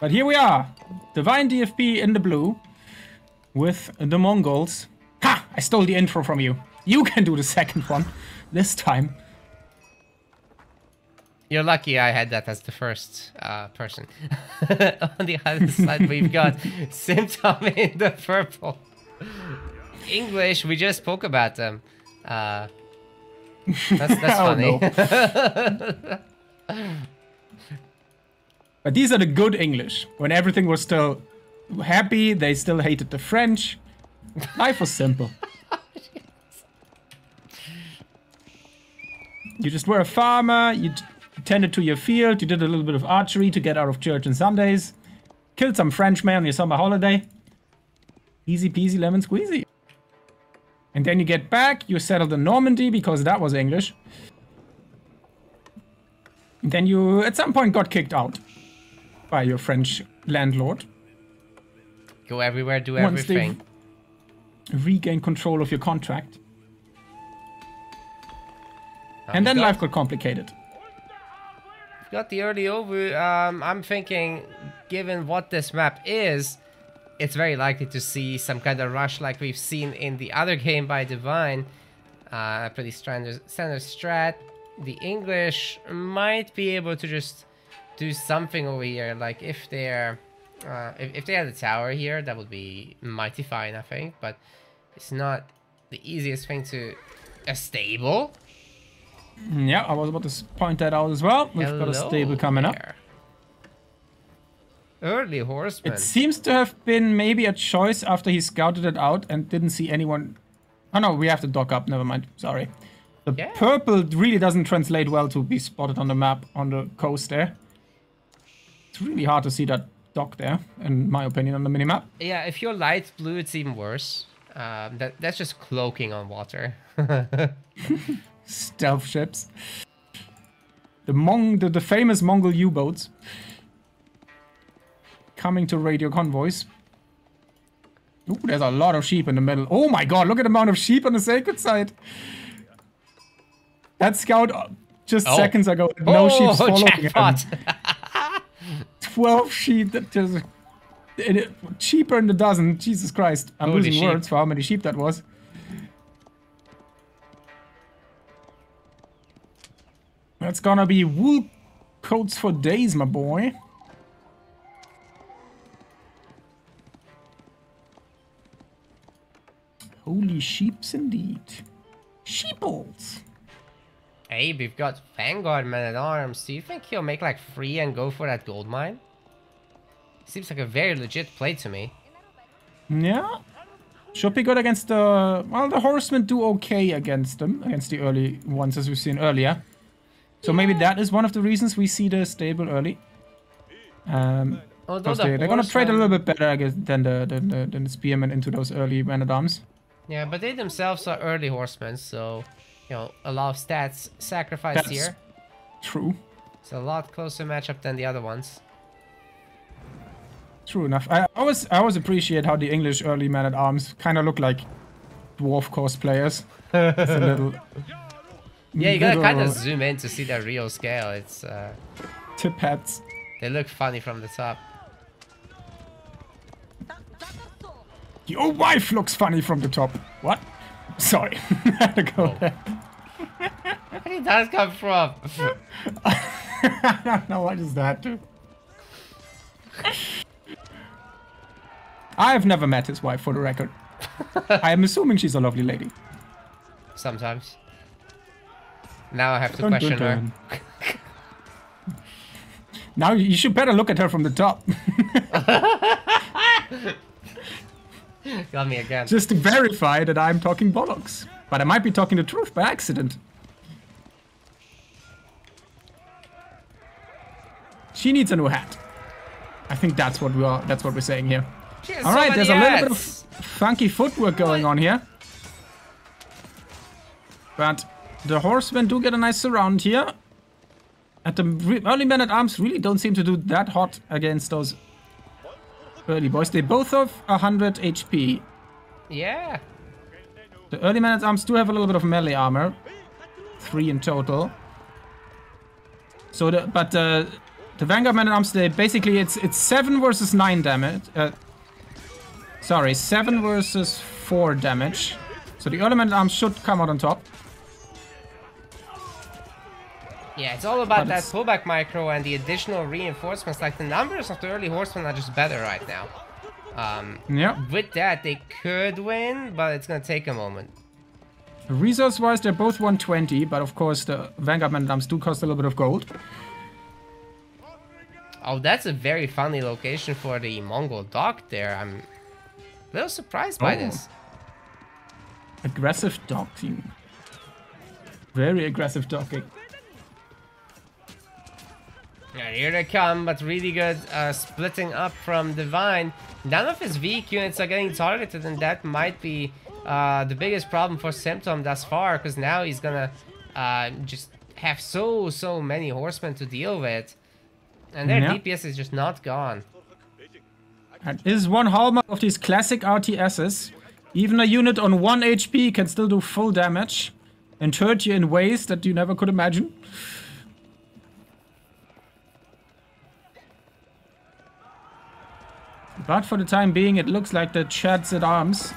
But here we are. Divine DFP in the blue. With the Mongols. Ha! I stole the intro from you. You can do the second one. This time. You're lucky I had that as the first uh, person. On the other side, we've got Simtom in the purple. English, we just spoke about them. Uh, that's that's Oh, funny. But these are the good English. When everything was still happy, they still hated the French. Life was simple. You just were a farmer, you tended to your field, you did a little bit of archery to get out of church on Sundays, killed some Frenchmen on your summer holiday. Easy peasy lemon squeezy. And then you get back, you settled in Normandy because that was English. And then you, at some point, got kicked out by your French landlord. Go everywhere, do Once everything. regained control of your contract. and then got- life got complicated. Got the early over. Um, I'm thinking, given what this map is, it's very likely to see some kind of rush like we've seen in the other game by Divine. Uh, pretty standard, standard strat. The English might be able to just do something over here. Like if they're, uh, if, if they had a tower here, that would be mighty fine, I think. But it's not the easiest thing to a stable. Mm, Yeah, I was about to point that out as well. We've got a stable coming up. Early horseman. It seems to have been maybe a choice after he scouted it out and didn't see anyone. Oh no, we have to dock up. Never mind. Sorry. The Yeah. purple really doesn't translate well to be spotted on the map on the coast there. It's really hard to see that dock there, in my opinion, on the minimap. Yeah, if you're light blue, it's even worse. Um, that that's just cloaking on water. Stealth ships. The Mong, the, the famous Mongol U-boats. Coming to radio convoys. Ooh, there's a lot of sheep in the middle. Oh my god, look at the amount of sheep on the sacred side. That scout uh, just Oh. seconds ago no sheep following him. jackpot! 12 sheep that just it- cheaper in the dozen. Jesus Christ. I'm Holy losing sheep. words for how many sheep that was. That's gonna be wool coats for days, my boy. Holy sheeps indeed. Sheeples. hey, we've got Vanguard man at arms. Do you think he'll make like free and go for that gold mine? Seems like a very legit play to me. Yeah. Should be good against the... Well, the horsemen do okay against them. Against the early ones, as we've seen earlier. So maybe that is one of the reasons we see the stable early. Um, Although the they, they're gonna trade a little bit better, I guess, than the, than the, than the spearmen into those early men-at-arms. Yeah, but they themselves are early horsemen, so you know a lot of stats sacrificed That's- here. True. It's a lot closer matchup than the other ones. True enough. I always, I always appreciate how the English early men-at-arms kind of look like dwarf cosplayers. It's a little... Yeah, you gotta kind of zoom in to see their real scale. It's uh, Tip hats. they look funny from the top. Your wife looks funny from the top. What? Sorry. Had to go Oh. there. Where did that come from? I don't know what is that. I have never met his wife, for the record. I am assuming she's a lovely lady. Sometimes. Now I have to Dun, dun, question her. Now you should better look at her from the top, Got me again. just to verify that I'm talking bollocks. But I might be talking the truth by accident. She needs a new hat. I think that's what we are. That's what we're saying here. All right, there's a little bit of funky footwork going on here. But the horsemen do get a nice surround here. And the early men at arms really don't seem to do that hot against those early boys. They both have 100 HP. Yeah. The early men at arms do have a little bit of melee armor. Three in total. So the, but uh, the Vanguard men-at-arms, they basically it's it's seven versus nine damage. Uh, sorry, seven versus four damage. So the Element Arms should come out on top. Yeah, it's all about But that it's- pullback micro and the additional reinforcements. Like the numbers of the early horsemen are just better right now. Um, Yeah. with that, they could win, but it's gonna take a moment. Resource wise, they're both 120, but of course the Vanguard Man at Arms do cost a little bit of gold. Oh, that's a very funny location for the Mongol dock there. I'm little surprised by Oh. this. Aggressive docking. Very aggressive docking. Yeah, here they come, but really good uh, splitting up from Divine. None of his weak units are getting targeted, and that might be uh, the biggest problem for Simtom thus far, because now he's gonna uh, just have so, so many horsemen to deal with. And their Yeah. DPS is just not gone. And is one hallmark of these classic RTSs. Even a unit on 1 HP can still do full damage and hurt you in ways that you never could imagine. But for the time being, it looks like the Chads at Arms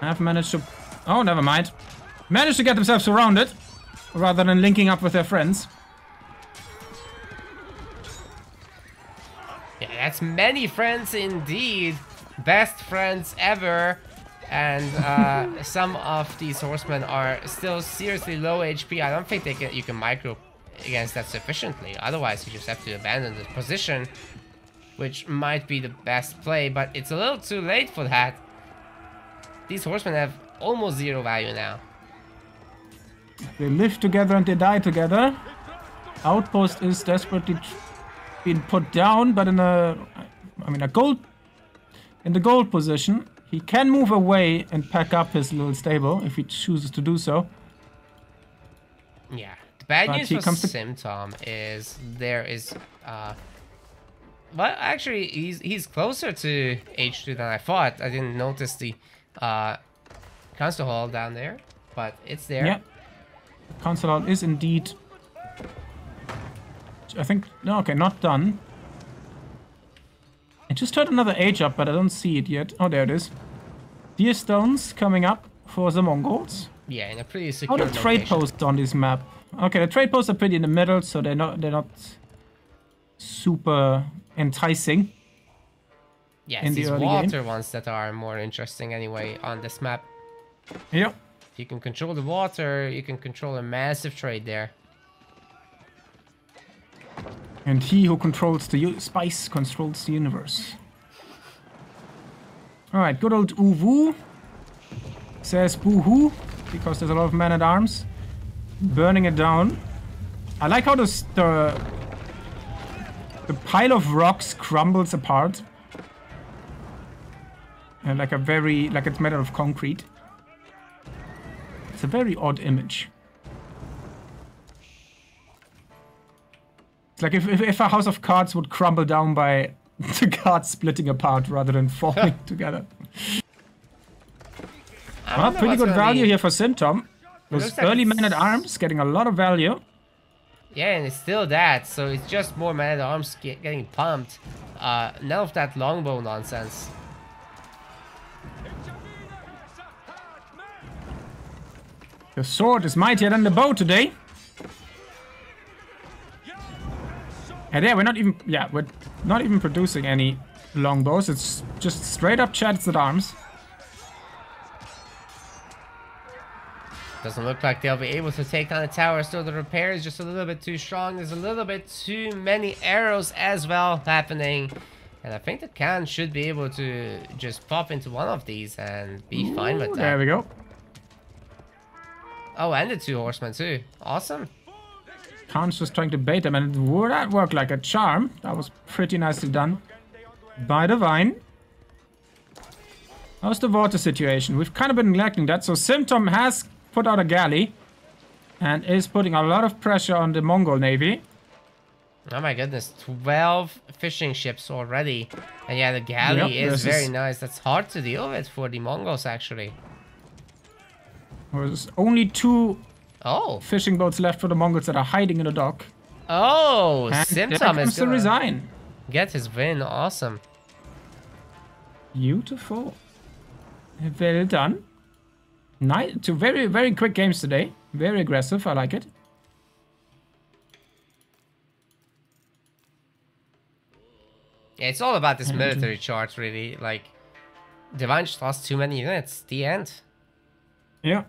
have managed to... Oh, never mind. Managed to get themselves surrounded, rather than linking up with their friends. That's many friends indeed. Best friends ever. And uh, some of these horsemen are still seriously low HP. I don't think they can, you can micro against that sufficiently. Otherwise, you just have to abandon the position, which might be the best play. But it's a little too late for that. These horsemen have almost zero value now. They live together and they die together. Outpost is desperately being put down, but in a, I mean, a gold, in the gold position, he can move away and pack up his little stable if he chooses to do so. Yeah. The bad But news for to- is there is uh well actually he's he's closer to H2 than I thought. I didn't notice the uh council hall down there, but it's there. Yeah. Council Hall is indeed, I think, no, okay, not done. I just heard another age up, but I don't see it yet. Oh, there it is. Deer stones coming up for the Mongols. Yeah, in a pretty How secure are the trade posts on this map? Okay, the trade posts are pretty in the middle, so they're not they're not super enticing. Yeah, in it's the these early game. water ones that are more interesting anyway on this map. Yep. If you can control the water, you can control a massive trade there. And he who controls the spice controls the universe. Alright, good old Ovoo says boo-hoo, because there's a lot of men at arms. Burning it down. I like how this, the, the pile of rocks crumbles apart. And like a very, like it's made out of concrete. It's a very odd image. It's like if, if, if a house of cards would crumble down by the cards splitting apart rather than falling together. Well, pretty good value be- here for Simtom. Those like early men-at-arms getting a lot of value. Yeah, and it's still that, so it's just more man at arms get, getting pumped. Uh, none of that longbow nonsense. The sword is mightier than the bow today. And yeah, we're not even yeah, we're not even producing any longbows. It's just straight up chats at arms. Doesn't look like they'll be able to take down the tower, so the repair is just a little bit too strong. There's a little bit too many arrows as well happening. And I think the Khan should be able to just pop into one of these and be fine with that. There we go. Oh, and the two horsemen too. Awesome. Khan's just trying to bait him, and it would that work like a charm. That was pretty nicely done by Divine. How's the water situation? We've kind of been neglecting that. So Simtom has put out a galley and is putting a lot of pressure on the Mongol navy. Oh my goodness, 12 fishing ships already. And yeah, the galley Yep, is very is- nice. That's hard to deal with for the Mongols actually. There's only two Oh, fishing boats left for the Mongols that are hiding in the dock. Oh, And comes is gonna resign. get his win. Awesome. Beautiful. Well done. Nice. Two very, very quick games today. Very aggressive. I like it. Yeah, it's all about this military chart, really. Like, Divine just lost too many units. The end. Yeah.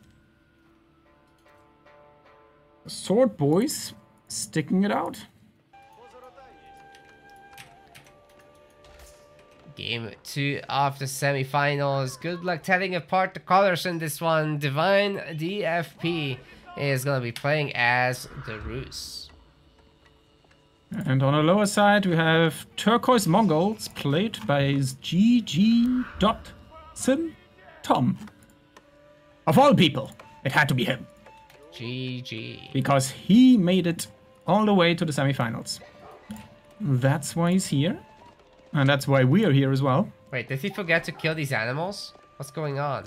Sword boys sticking it out. Game two of the semifinals. Good luck telling apart the colors in this one. Divine DFP is gonna be playing as the Rus. And on the lower side, we have Turquoise Mongols played by GG. Sim Tom. Of all people, it had to be him GG. because he made it all the way to the semifinals. That's why he's here, and that's why we're here as well. Wait, did he forget to kill these animals? What's going on?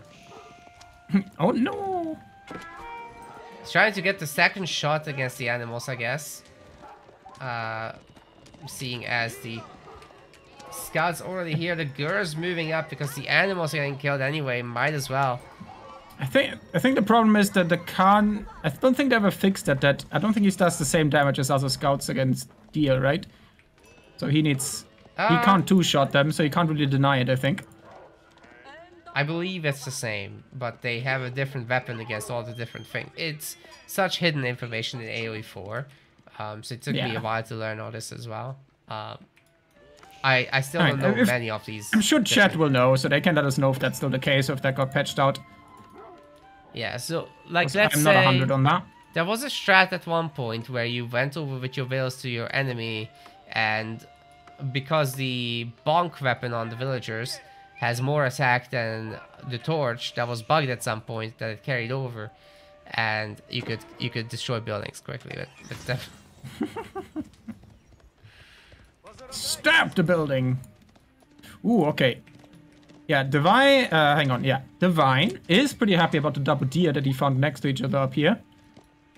Oh no! He's trying to get the second shot against the animals, I guess. Uh, seeing as the scouts already here, the girl's moving up because the animals are getting killed anyway. Might as well. I think I think the problem is that the Khan. I don't think they ever fixed that. That I don't think he does the same damage as other scouts against Deal, right? So he needs. he Uh, can't two shot them, so he can't really deny it. I think. I believe it's the same, but they have a different weapon against all the different things. It's such hidden information in AoE 4. Um, so it took me a while to learn all this as well. Um, I, I still Alright, don't know if- many of these. I'm sure chat will know, so they can let us know if that's still the case, or if that got patched out. Yeah, so like let's I'm not say 100 on that. there was a strat at one point where you went over with your veils to your enemy, and because the bonk weapon on the villagers has more attack than the torch, that was bugged at some point that it carried over, and you could you could destroy buildings quickly with, with. Stab the building. Ooh, okay. Yeah, Divine. Uh, hang on. Yeah, Divine is pretty happy about the double deer that he found next to each other up here.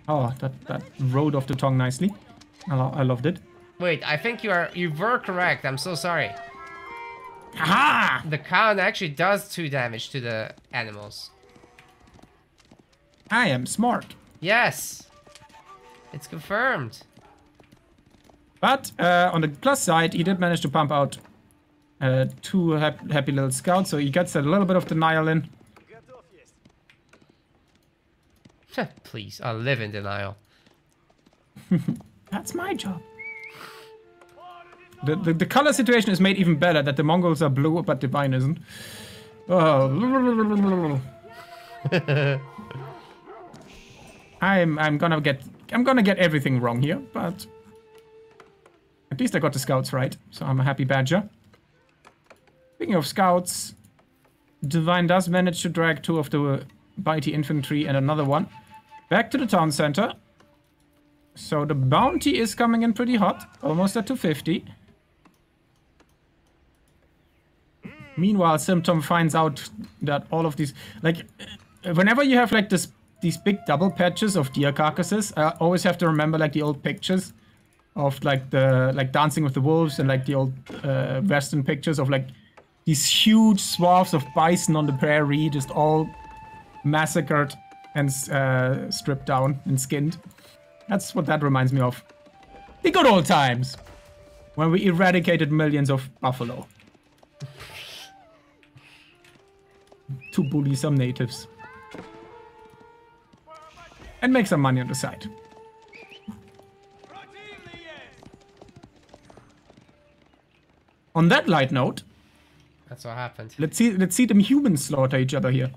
Oh, that that rolled off the tongue nicely. I, lo- I loved it. Wait, I think you are you were correct. I'm so sorry. Ha! The count actually does two damage to the animals. I am smart. Yes, it's confirmed. But uh, on the plus side, he did manage to pump out uh, two hap- happy little scouts, so he gets a little bit of denial in. Please, I'll live in denial. That's my job. The, the, the color situation is made even better that the Mongols are blue, but Divine isn't. Oh. I'm I'm gonna get I'm gonna get everything wrong here, but at least I got the scouts right, so I'm a happy badger. Speaking of scouts, Divine does manage to drag two of the bitey infantry and another one back to the town center. So the bounty is coming in pretty hot, almost at 250. Meanwhile, Simtom finds out that all of these, like, whenever you have like this, these big double patches of deer carcasses, I always have to remember like the old pictures of like the like Dancing with the Wolves and like the old uh, Western pictures of like these huge swaths of bison on the prairie, just all massacred and uh, stripped down and skinned. That's what that reminds me of. The good old times when we eradicated millions of buffalo. to bully some natives. And make some money on the side. On that light note, That's what happened. let's see let's see them humans slaughter each other here.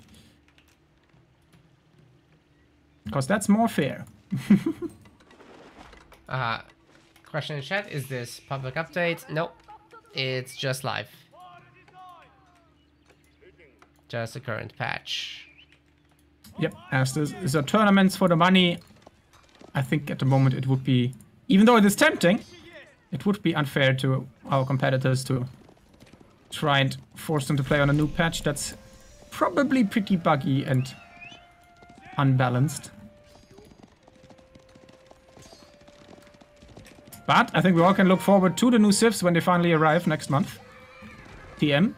Because that's more fair. Uh, question in chat, is this public update? Nope. It's just live. Just a current patch. Yep, as there's, there's a tournaments for the money, I think at the moment it would be, even though it is tempting, it would be unfair to our competitors to try and force them to play on a new patch that's probably pretty buggy and unbalanced. But I think we all can look forward to the new Civs when they finally arrive next month. TM.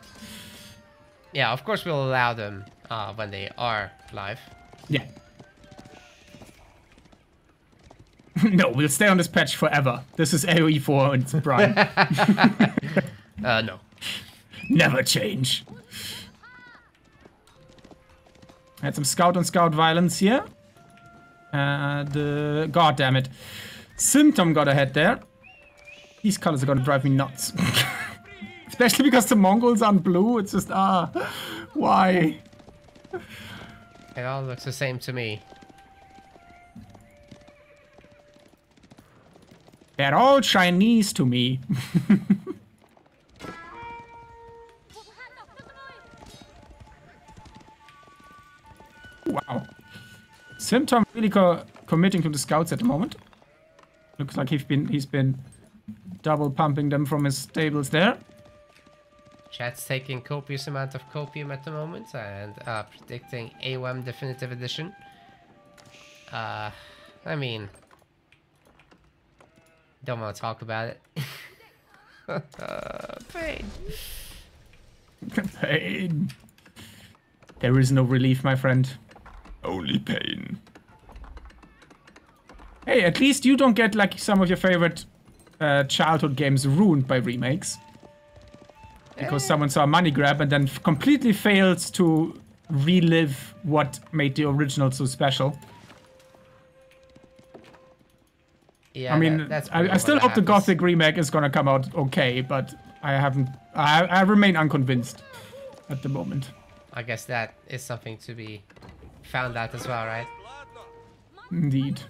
Yeah, of course we'll allow them uh, when they are live. Yeah. no, we'll stay on this patch forever. This is AoE 4 and it's prime. Uh, no. Never change. Had some scout on scout violence here. And uh, god damn it. Simtom got ahead there. These colors are gonna drive me nuts. Especially because the Mongols aren't blue. It's just ah, why? It all looks the same to me. They're all Chinese to me. wow. Simtom really co committing to the scouts at the moment. Looks like he's been he's been double pumping them from his stables there. Chat's taking copious amount of copium at the moment and uh, predicting AoM Definitive Edition. Uh, I mean, don't want to talk about it. uh, pain. Pain. There is no relief, my friend. Only pain. Hey, at least you don't get like some of your favorite uh, childhood games ruined by remakes. Because someone saw a money grab and then f- completely fails to relive what made the original so special. Yeah, I mean, that- that's I, I still what hope the. Gothic remake is gonna come out okay, but I haven't. I, I remain unconvinced at the moment. I guess that is something to be found that as well, right? Indeed.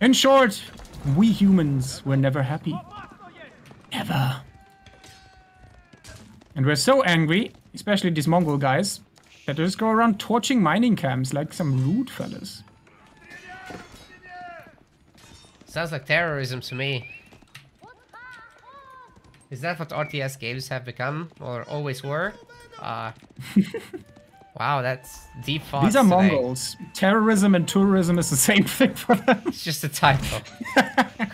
In short, we humans were never happy. Never. And we're so angry, especially these Mongol guys, that they just go around torching mining camps like some rude fellas. Sounds like terrorism to me. Is that what RTS games have become, or always were? Uh, wow, that's deep thoughts These are today. Mongols. Terrorism and tourism is the same thing for them. It's just a title.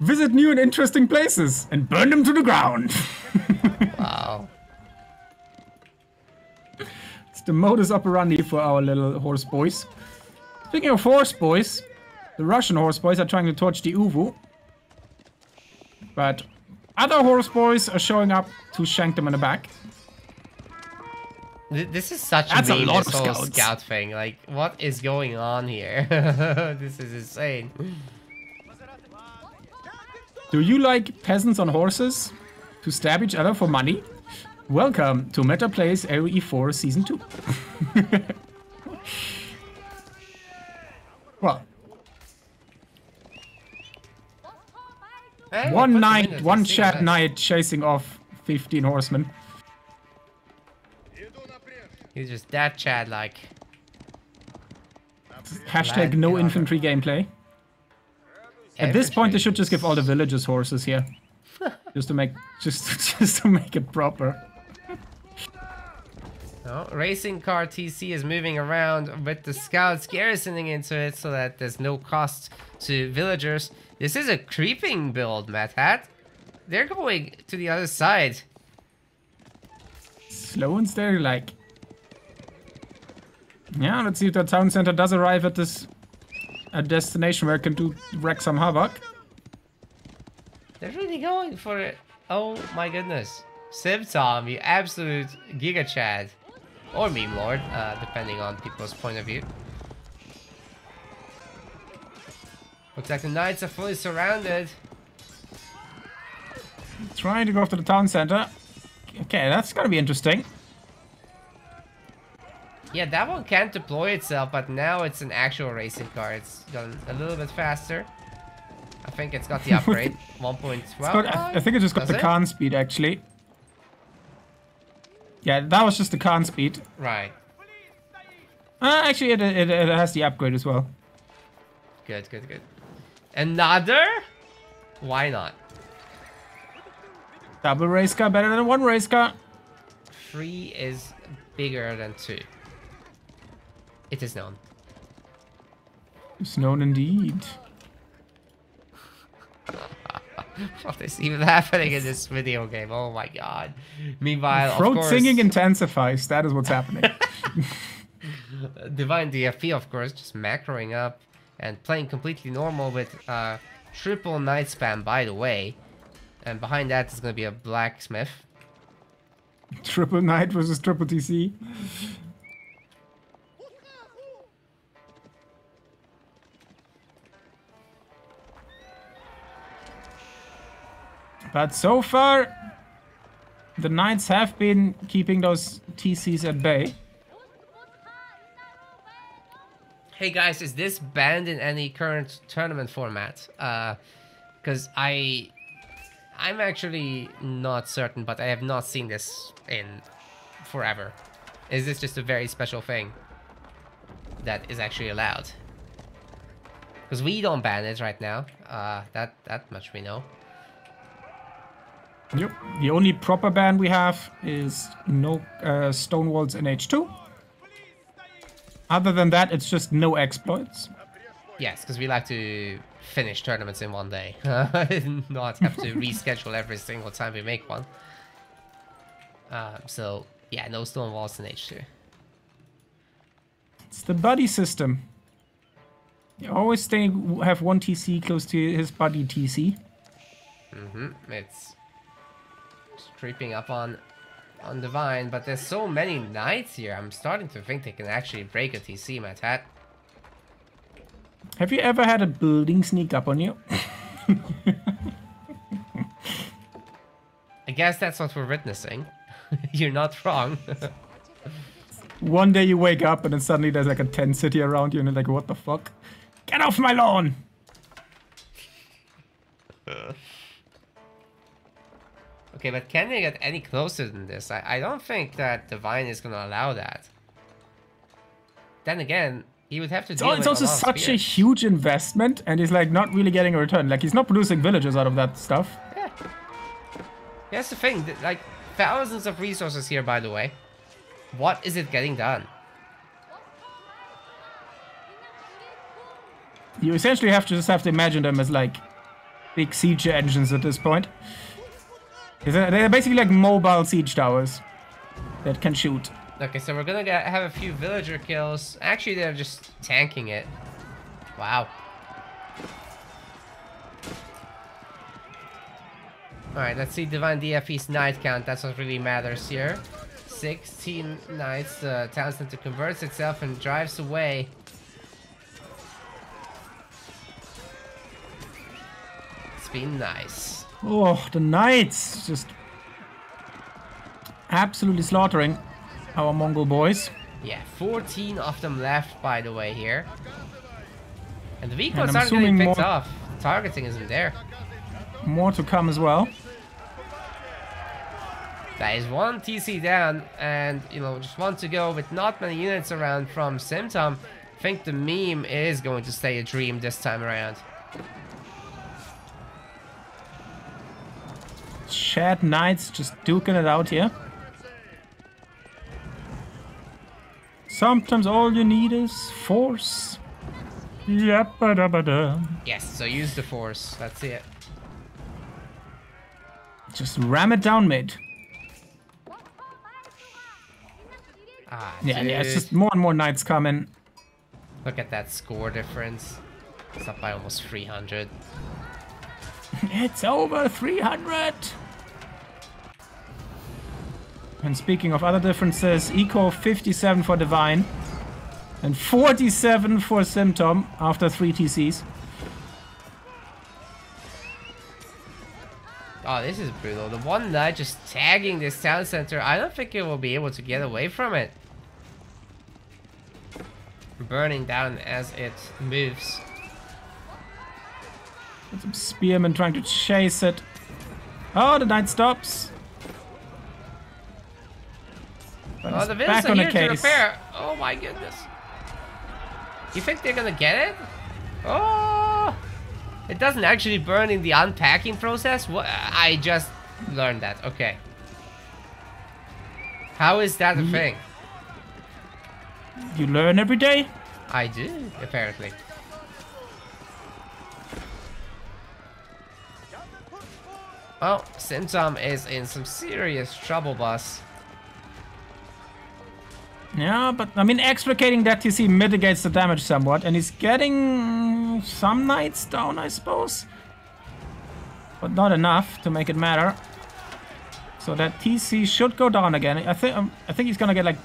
Visit new and interesting places and burn them to the ground. wow. It's the modus operandi for our little horse boys. Speaking of horse boys, the Russian horse boys are trying to torch the Ovoo. But other horse boys are showing up to shank them in the back. This is such That's a a lot of whole scouts. scout thing. Like, what is going on here? this is insane. Do you like peasants on horses to stab each other for money? Welcome to Meta Plays AoE 4 Season 2. well, Hey, one night, one chat knight chasing off 15 horsemen. He's just that Chad like. Hashtag no infantry gameplay. At this point, they should just give all the villagers horses here, just to make just just to make it proper. No, racing car TC is moving around with the scouts garrisoning into it so that there's no cost to villagers. This is a creeping build, Matt Hat. They're going to the other side. Slow and steady, like. Yeah, let's see if that town center does arrive at this a destination where it can do wreck some havoc. They're really going for it. Oh my goodness. Simtom, you absolute Giga Chad. Or Meme Lord, uh, depending on people's point of view. Looks like the knights are fully surrounded. Trying to go after the town center. Okay, that's gonna be interesting. Yeah, that one can't deploy itself, but now it's an actual racing car. It's gone a little bit faster. I think it's got the upgrade. 1.12. It's I, I think it just got Does the it? Khan speed actually. Yeah, that was just the Khan speed. Right. Uh, actually, it, it, it has the upgrade as well. Good, good, good. Another? Why not? Double race car better than one race car. Three is bigger than two. It is known. It's known indeed. what is even happening in this video game? Oh my god. Meanwhile, Throat of course, singing intensifies. That is what's happening. Divine DFP, of course, just macroing up and playing completely normal with uh, triple knight spam, by the way. And behind that is going to be a blacksmith. triple Knight versus triple TC. But so far, the Knights have been keeping those TCs at bay. Hey guys, is this banned in any current tournament format? Because I, I'm actually not certain, but I have not seen this in forever. Is this just a very special thing that is actually allowed? Because we don't ban it right now. Uh, that that much we know. Yep. The only proper ban we have is no uh, Stonewalls in H2. Other than that, it's just no exploits. Yes, because we like to finish tournaments in one day, not have to reschedule every single time we make one. Um, so yeah, no stone walls in H2. It's the buddy system. You always stay have one TC close to his buddy TC. Mm-hmm. It's creeping up on on the vine, but there's so many knights here. I'm starting to think they can actually break a TC, my tat. Have you ever had a building sneak up on you? I guess that's what we're witnessing. You're not wrong. One day you wake up and then suddenly there's like a 10 city around you and you're like, what the fuck? Get off my lawn! Okay, but can they get any closer than this? I, I don't think that the Divine is gonna allow that. Then again, he would have to deal it's also a lot of such a huge investment and he's like not really getting a return. Like he's not producing villagers out of that stuff. Yeah. That's the thing. Like, thousands of resources here, by the way. What is it getting done? You essentially have to just have to imagine them as like big siege engines at this point. They're basically like mobile siege towers that can shoot. Okay, so we're gonna get, have a few villager kills. Actually, they're just tanking it. Wow. Alright, let's see Divine DFP's knight count. That's what really matters here. 16 knights. Uh, the town center converts itself and drives away. It's been nice. Oh, the knights just absolutely slaughtering our Mongol boys. Yeah, 14 of them left, by the way, here. And the vehicles aren't getting picked more- off. Targeting isn't there. More to come as well. That is one TC down, and you know, just one to go with not many units around from Simtom. I think the meme is going to stay a dream this time around. Shad knights just duking it out here. Sometimes all you need is force. Yep, ba da ba da. Yes, so use the force. That's it. Just ram it down mid. Ah, Yeah, yeah, it's just more and more knights coming. Look at that score difference. It's up by almost 300. It's over 300! And speaking of other differences, Eco 57 for Divine. And 47 for Simtom after 3 TCs. Oh, this is brutal. The one knight just tagging this town center. I don't think it will be able to get away from it. Burning down as it moves. Some spearmen trying to chase it. Oh, the knight stops. But oh, the back on the case. Oh my goodness. You think they're gonna get it? Oh! It doesn't actually burn in the unpacking process? What? I just learned that. Okay. How is that a thing? You learn every day? I do, apparently. Oh, Simtom is in some serious trouble, boss. Yeah, but I mean, extricating that TC mitigates the damage somewhat, and he's getting some knights down, I suppose. But not enough to make it matter. So that TC should go down again. I think um, I think he's gonna get like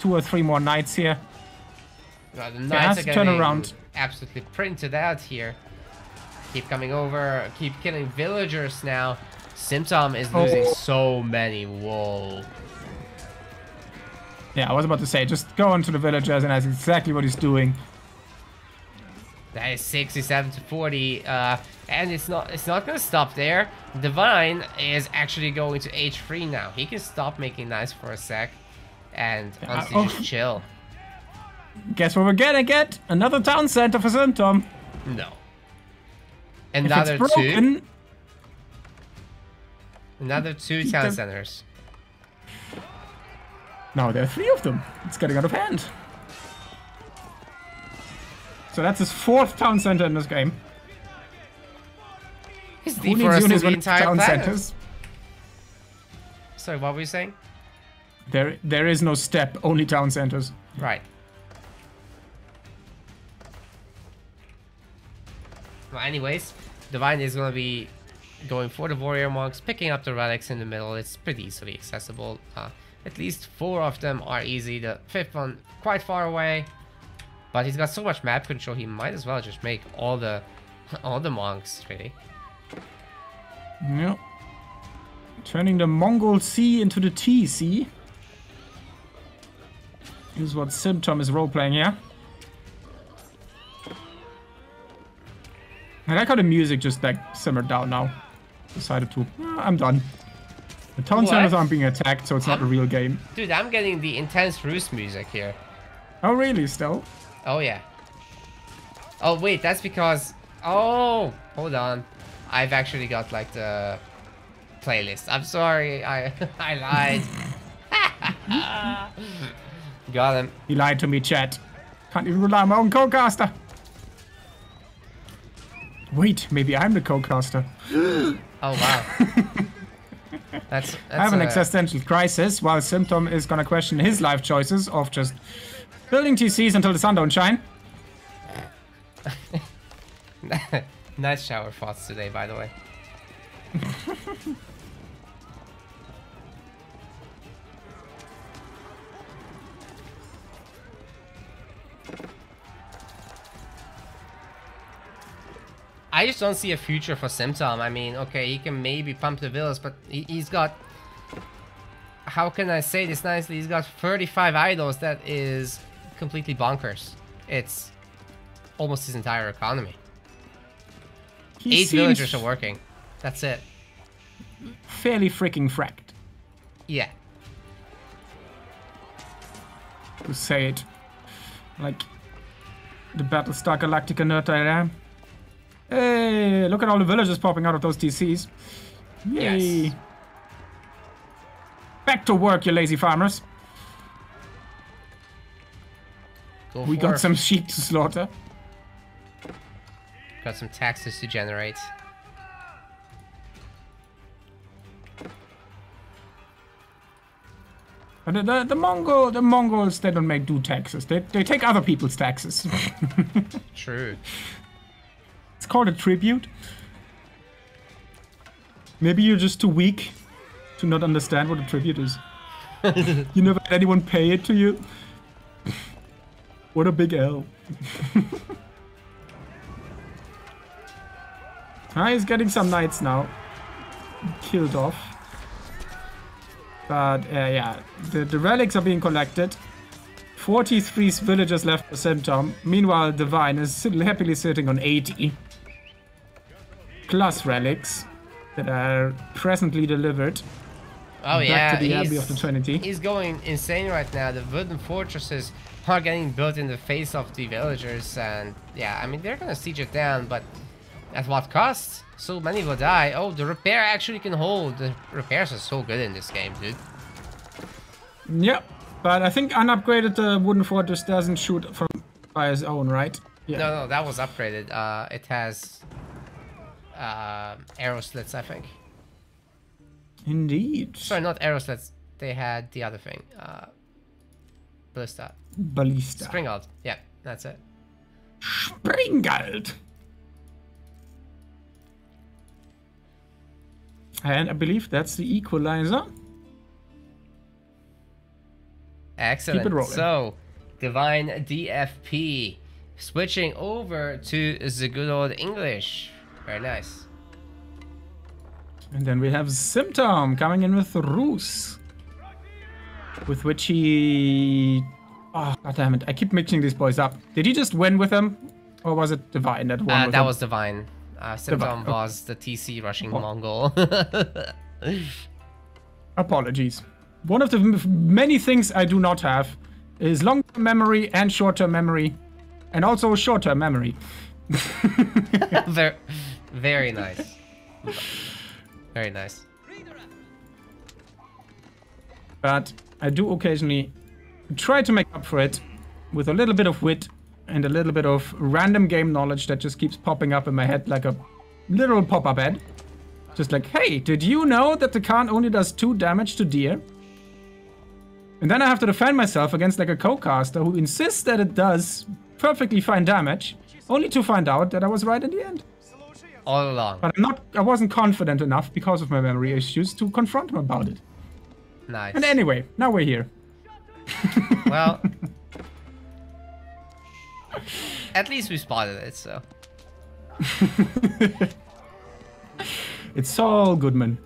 two or three more knights here. Well, the has knights are to turn around. absolutely printed out here. Keep coming over, keep killing villagers now. Simtom is losing Oh. so many. Whoa. Yeah, I was about to say, just go onto the villagers, and that's exactly what he's doing. That is 67 to 40, uh, and it's not it's not gonna stop there. Divine is actually going to H3 now. He can stop making knives for a sec, and Yeah, oh. just chill. Guess what we're gonna get? Another town center for Simtom. No. Another it's two, another two town centers. Now there are three of them. It's getting out of hand. So that's his fourth town center in this game. He's Who needs the when it's entire town planet. centers? Sorry, what were you saying? There, there is no step, only town centers. Right. Well, anyways, Divine is going to be going for the Warrior Monks, picking up the relics in the middle. It's pretty easily accessible. Uh, at least four of them are easy. The fifth one quite far away. But he's got so much map control, he might as well just make all the all the monks, really. Yep. Turning the Mongol C into the TC. Is what Simtom is role-playing here. I like how the music just like simmered down now. Decided to. "Ah, I'm done. The town What? centers aren't being attacked, so it's not a real game. Dude, I'm getting the intense Rus music here. Oh, really? Still? Oh yeah. Oh wait, that's because. Oh, hold on. I've actually got like the playlist. I'm sorry, I I lied. got him. He lied to me, chat. Can't even rely on my own co-caster. Wait, maybe I'm the co-caster. Oh wow. that's, that's I have an existential crisis while Simtom is gonna question his life choices of just building TCs until the sun don't shine. nice shower thoughts today, by the way. I just don't see a future for Simtom. I mean, okay, he can maybe pump the villas, but he, he's got... How can I say this nicely? He's got 35 idles. That is completely bonkers. It's almost his entire economy. He Eight villagers are working. That's it. fairly freaking fracked, Yeah. to say it. Like the Battlestar Galactica nerd I am. Hey, look at all the villagers popping out of those TCs. Yay. Yes. Back to work, you lazy farmers. Go We got it. some sheep to slaughter. got some taxes to generate. But the, the, the Mongol, the Mongols, they don't make do taxes. They, they take other people's taxes. True. It's called a tribute. Maybe you're just too weak to not understand what a tribute is. you never had anyone pay it to you. what a big L. ah, he's getting some knights now. Killed off. But uh, yeah, the, the relics are being collected. 43 villagers left for Simtom. Meanwhile, Divine is happily sitting on 80. Plus relics that are presently delivered. Oh Back yeah, to the Abbey of the Trinity. he's going insane right now. The wooden fortresses are getting built in the face of the villagers, and yeah, I mean they're gonna siege it down, but at what cost? So many will die. Oh, the repair actually can hold. The repairs are so good in this game, dude. Yep. But I think unupgraded the wooden fortress doesn't shoot from by his own, right? Yeah. No, no, that was upgraded. Uh, it has uh, arrow slits, I think. Indeed. Sorry, not arrow slits. They had the other thing. Uh, ballista. Ballista. Springald. Yeah, that's it. Springald. And I believe that's the equalizer. Excellent. rolling. So, Divine DFP. Switching over to the good old English. Very nice. And then we have Simtom coming in with Rus. With which he... Oh, God damn it. I keep mixing these boys up. Did he just win with them? Or was it Divine that won Uh, that him? was Divine. Uh, Simtom Divine, was the TC rushing Oh. Mongol. Apologies. One of the many things I do not have is long-term memory and short-term memory. And also short-term memory. very, very nice. Very nice. But I do occasionally try to make up for it with a little bit of wit and a little bit of random game knowledge that just keeps popping up in my head like a literal pop-up ad. Just like, hey, did you know that the Khan only does two damage to deer? And then I have to defend myself against like a co-caster who insists that it does perfectly fine damage, only to find out that I was right in the end. All along. But I'm not I wasn't confident enough because of my memory issues to confront him about it. Nice. And anyway, now we're here. Well, at least we spotted it, so. It's all Goodman.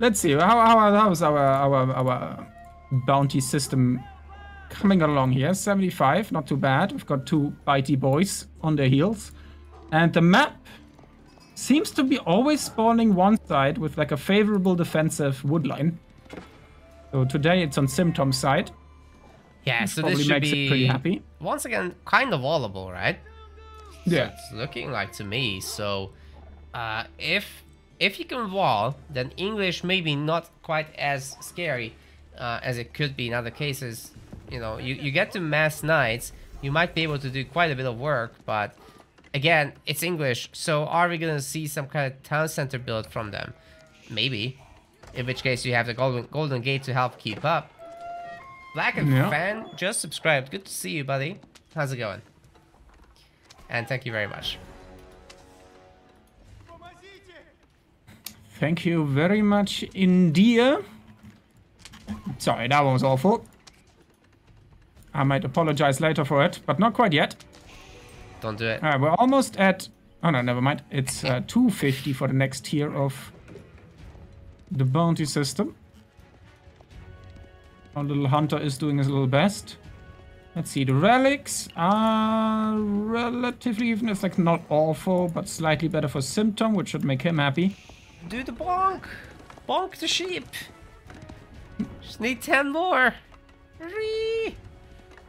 Let's see how how how's our our our bounty system coming along here. 75, not too bad. We've got two bitey boys on their heels, and the map seems to be always spawning one side with like a favorable defensive wood line. So today it's on Simtom's side. Yeah, so Probably this should makes it be pretty happy. once again kind of wallable, right? Yeah. It's looking like to me. So, uh, if if you can wall, then English maybe not quite as scary uh, as it could be in other cases. You know, you, you get to mass knights, you might be able to do quite a bit of work, but again, it's English. So, are we gonna see some kind of town center build from them? Maybe. In which case, you have the golden golden gate to help keep up. Black and Yeah. fan just subscribed. Good to see you, buddy. How's it going? And thank you very much. Thank you very much, India. Sorry, that one was awful. I might apologize later for it, but not quite yet. Don't do it. Alright, we're almost at... Oh no, never mind. It's uh, 250 for the next tier of the bounty system. Our little hunter is doing his little best. Let's see, the relics are relatively even. It's like not awful, but slightly better for Simtom, which should make him happy. Do the bonk! Bonk the sheep! Just need 10 more! Ree!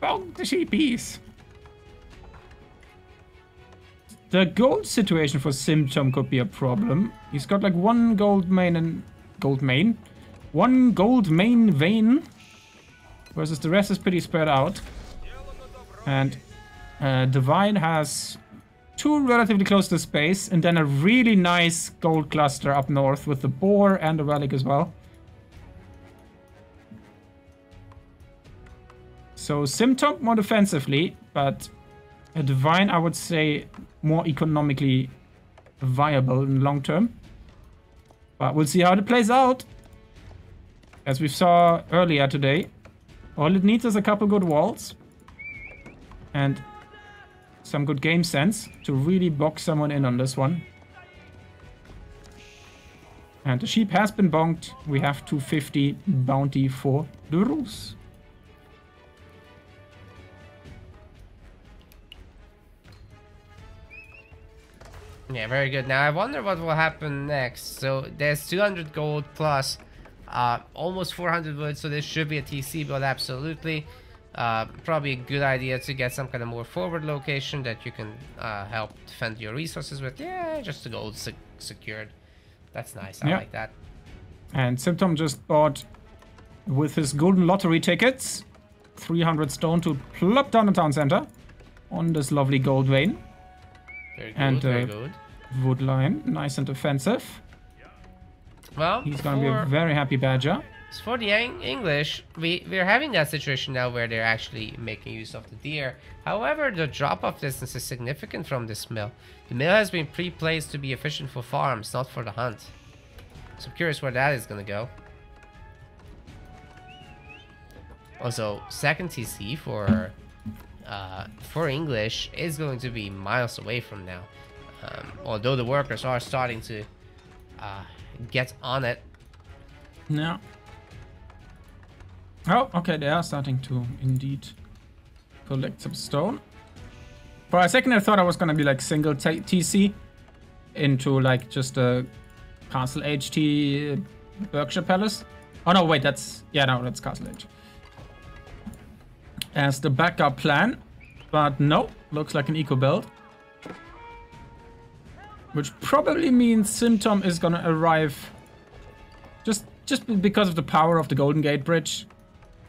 Bonk the sheepies. The gold situation for Simtom could be a problem. He's got like one gold main and gold main, one gold main vein, versus the rest is pretty spread out. And uh, Divine has two relatively close to space, and then a really nice gold cluster up north with the boar and the relic as well. So Simtom more defensively, but a Divine I would say more economically viable in the long term. But we'll see how it plays out. As we saw earlier today, all it needs is a couple good walls and some good game sense to really box someone in on this one. And the sheep has been bonked. We have 250 bounty for the Rus. Yeah, very good. Now I wonder what will happen next. So there's 200 gold plus uh, almost 400 wood, so this should be a TC build, absolutely. Uh, probably a good idea to get some kind of more forward location that you can uh, help defend your resources with. Yeah, just the gold sec secured. That's nice. I Yeah. like that. And Simtom just bought, with his golden lottery tickets, 300 stone to plop down the town center on this lovely gold vein. Very good. And, very uh, good. Wood nice and defensive. Well, He's gonna be a very happy badger. For the Eng- English, we, we're having that situation now where they're actually making use of the deer. However, the drop-off distance is significant from this mill. The mill has been pre-placed to be efficient for farms, not for the hunt. So I'm curious where that is going to go. Also, second TC for uh, for English is going to be miles away from now. Um, although the workers are starting to uh, get on it. No. Oh, okay, they are starting to indeed collect some stone. For a second, I thought I was gonna be like single TC into like just a Castle HT Berkshire Palace. Oh no, wait, that's yeah, no, that's Castle H. As the backup plan, but no, looks like an eco build. Which probably means Simtom is gonna arrive just just because of the power of the Golden Gate Bridge.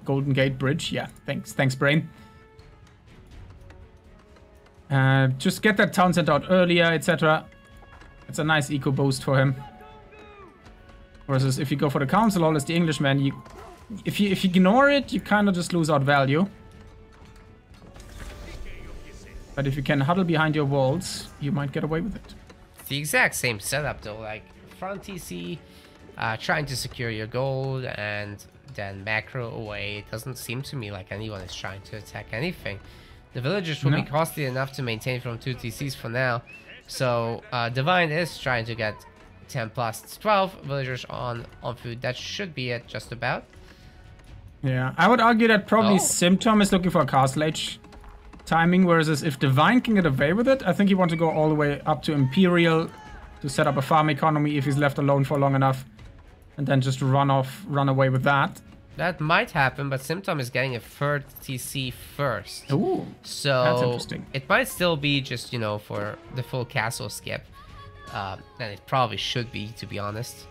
Golden Gate Bridge, yeah. Thanks, thanks, Brain. Uh, just get that town center out earlier, etc. It's a nice eco boost for him. Versus if you go for the council hall as the Englishman, you if you if you ignore it, you kind of just lose out value. But if you can huddle behind your walls, you might get away with it. It's the exact same setup though, like front TC, uh, trying to secure your gold, and then macro away. It doesn't seem to me like anyone is trying to attack anything. The villagers will be costly enough to maintain from two TCs for now. So uh, Divine is trying to get 10 plus 12 villagers on on food. That should be it, just about. Yeah, I would argue that probably Oh. Simtom is looking for a Castle Age timing, whereas if Divine can get away with it, I think he wants to go all the way up to Imperial to set up a farm economy if he's left alone for long enough, and then just run off, run away with that. That might happen, but Simtom is getting a third TC first. Ooh, So That's interesting. it might still be just you know for the full castle skip, um, and it probably should be to be honest.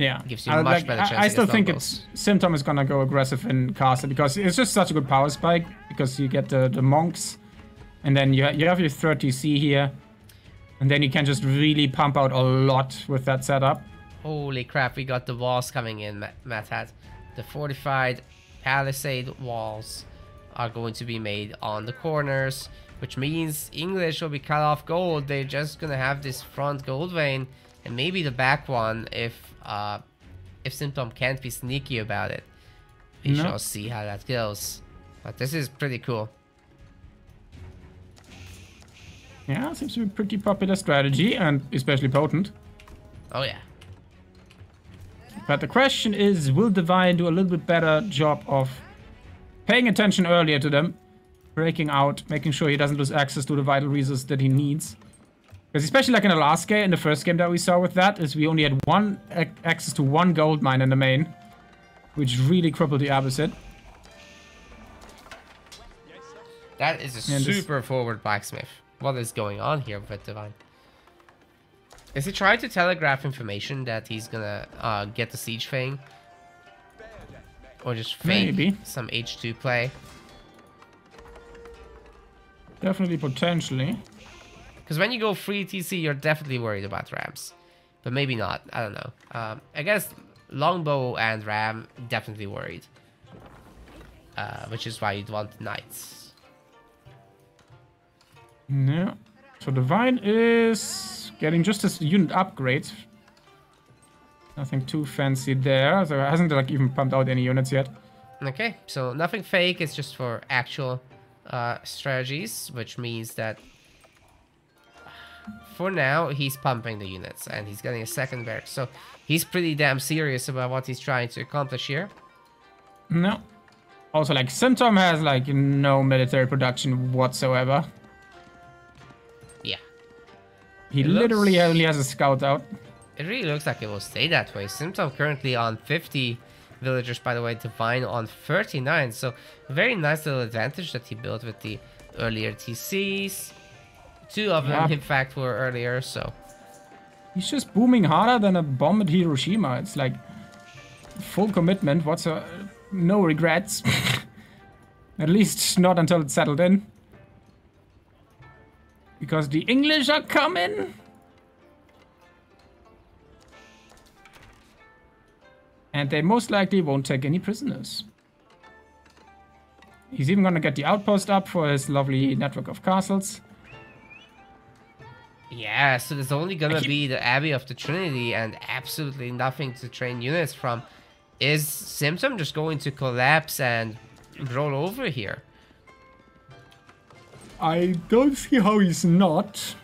Yeah. Gives you I, a much like, better I- chance I, still think it's Simtom is gonna go aggressive in Castle because it's just such a good power spike because you get the the monks, and then you you have your 30C here, and then you can just really pump out a lot with that setup. Holy crap, we got the walls coming in, Matt, had. The fortified palisade walls are going to be made on the corners, which means English will be cut off gold. They're just gonna have this front gold vein and maybe the back one if uh, if Simtom can't be sneaky about it. We No. shall see how that goes. But this is pretty cool. Yeah, seems to be a pretty popular strategy and especially potent. Oh yeah. But the question is, will Divine do a little bit better job of paying attention earlier to them, breaking out, making sure he doesn't lose access to the vital resources that he needs? Because especially like in Alaska, in the first game that we saw with that, is we only had one access to one gold mine in the main, which really crippled the opposite. That is a And super forward blacksmith. What is going on here with Divine? Is he trying to telegraph information that he's gonna uh, get the siege thing? Or just fake Maybe. some H2 play? Definitely potentially. Because when you go free TC, you're definitely worried about Rams. But maybe not. I don't know. Um, I guess Longbow and Ram, definitely worried. Uh, which is why you'd want Knights. Yeah. So Divine is getting just his unit upgrades. Nothing too fancy there. So hasn't like even pumped out any units yet. Okay, so nothing fake, it's just for actual uh, strategies, which means that for now he's pumping the units and he's getting a second barrack. So he's pretty damn serious about what he's trying to accomplish here. No. Also, like Simtom has like no military production whatsoever. Yeah, He It looks- literally only has a scout out. it really looks like it will stay that way. Simtom currently on 50 villagers, by the way, Divine on 39. So very nice little advantage that he built with the earlier TCs. Two of them, Yeah. in fact, were earlier, so He's just booming harder than a bomb at Hiroshima. It's like full commitment. What's a no regrets. at least not until it's settled in. Because the English are coming. And they most likely won't take any prisoners. He's even gonna get the outpost up for his lovely network of castles. Yeah, so there's only gonna keep- be the Abbey of the Trinity and absolutely nothing to train units from. Is Simtom just going to collapse and roll over here? I don't see how he's not.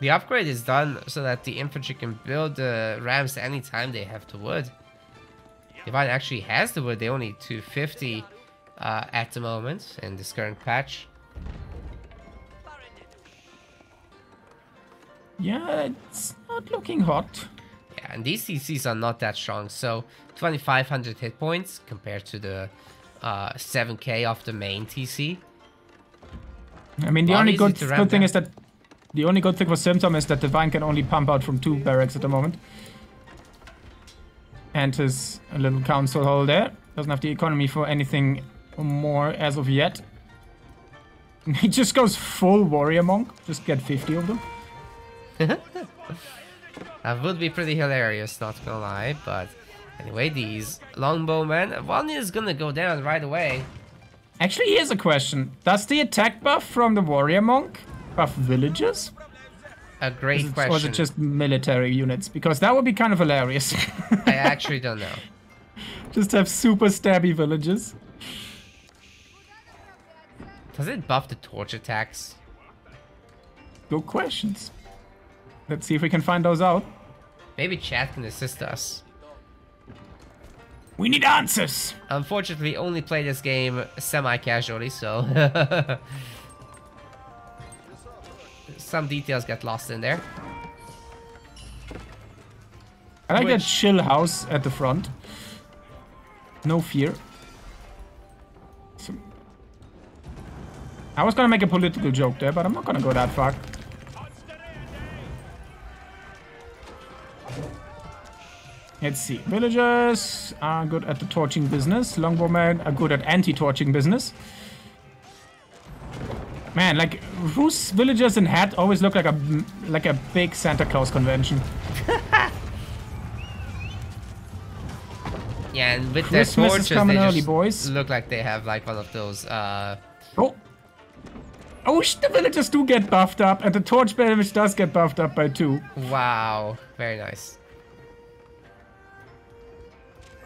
The upgrade is done so that the infantry can build the rams anytime they have the wood. Divine actually has the wood, they only 250 uh, at the moment in this current patch. Yeah, it's not looking hot. Yeah, and these CCs are not that strong, so 2500 hit points compared to the uh, 7k of the main TC. I mean, the Well, only good, good thing down. is that the only good thing for Simtom is that the Divine can only pump out from two barracks at the moment. And his little council hall there doesn't have the economy for anything more as of yet. He just goes full warrior monk. Just get 50 of them. That would be pretty hilarious, not gonna lie, but anyway, these longbowmen, one is gonna go down right away. Actually, here's a question. Does the attack buff from the warrior monk buff villages? A great question. Or is it just military units? Because that would be kind of hilarious. I actually don't know. just have super stabby villages. Does it buff the torch attacks? Good questions. Let's see if we can find those out. Maybe chat can assist us. We need answers. Unfortunately, only play this game semi-casually, so some details get lost in there. I like that chill house at the front. No fear. I was gonna make a political joke there, but I'm not gonna go that far. Let's see. Villagers are good at the torching business. Longbowmen are good at anti-torching business. Man, like whose villagers in hat always look like a like a big Santa Claus convention. Yeah, and with Christmas their torches, coming they early, boys. look like they have like one of those. Uh, Oh. Oh, sh- the villagers do get buffed up, and the torch damage does get buffed up by two. wow, very nice.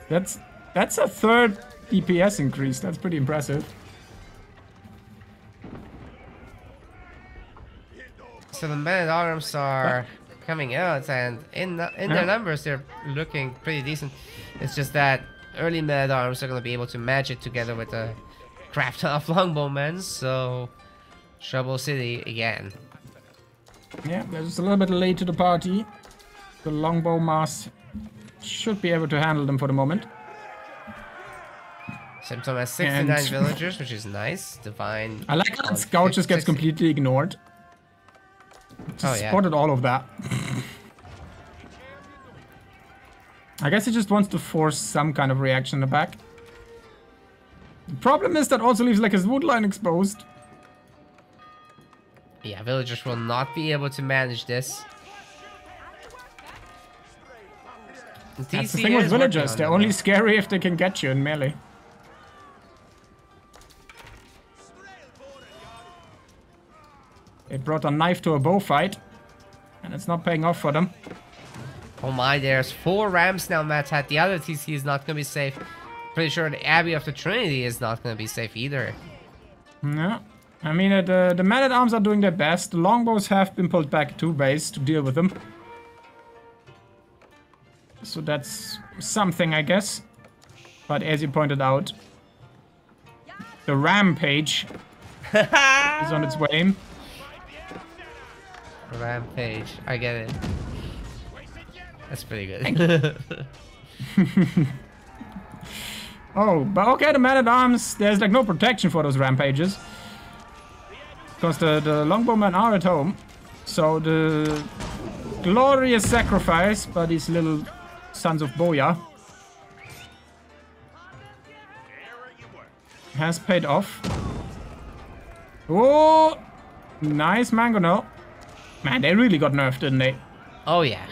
That's that's a third DPS increase. That's pretty impressive. So the men at arms are coming out, and in the, in their numbers, they're looking pretty decent. It's just that early men at arms are going to be able to match it together with the craft of longbowmen. So Trouble City again. Yeah, they're a little bit late to the party. The longbow mass should be able to handle them for the moment. Simtom has 69 And- villagers, which is nice. Divine. I like that Scout just gets 50. completely ignored. Just Oh, yeah. spotted all of that. I guess he just wants to force some kind of reaction in the back. The problem is that also leaves like his wood line exposed. Yeah, villagers will not be able to manage this. That's the thing with villagers. They're only scary if they can get you in melee. They brought a knife to a bow fight, and it's not paying off for them. Oh my, there's four Rams now, Matt. Hat. The other TC is not gonna be safe. Pretty sure the Abbey of the Trinity is not gonna be safe either. No. I mean, uh, the, the men-at-arms are doing their best. The longbows have been pulled back to base to deal with them. So that's something, I guess. But as you pointed out, the rampage is on its way. Rampage. I get it. That's pretty good. Oh, but okay, the men-at-arms, there's like no protection for those rampages. Because the, the longbowmen are at home. So the glorious sacrifice by these little sons of Boya has paid off. Oh, nice mango no. Man, they really got nerfed, didn't they? oh yeah.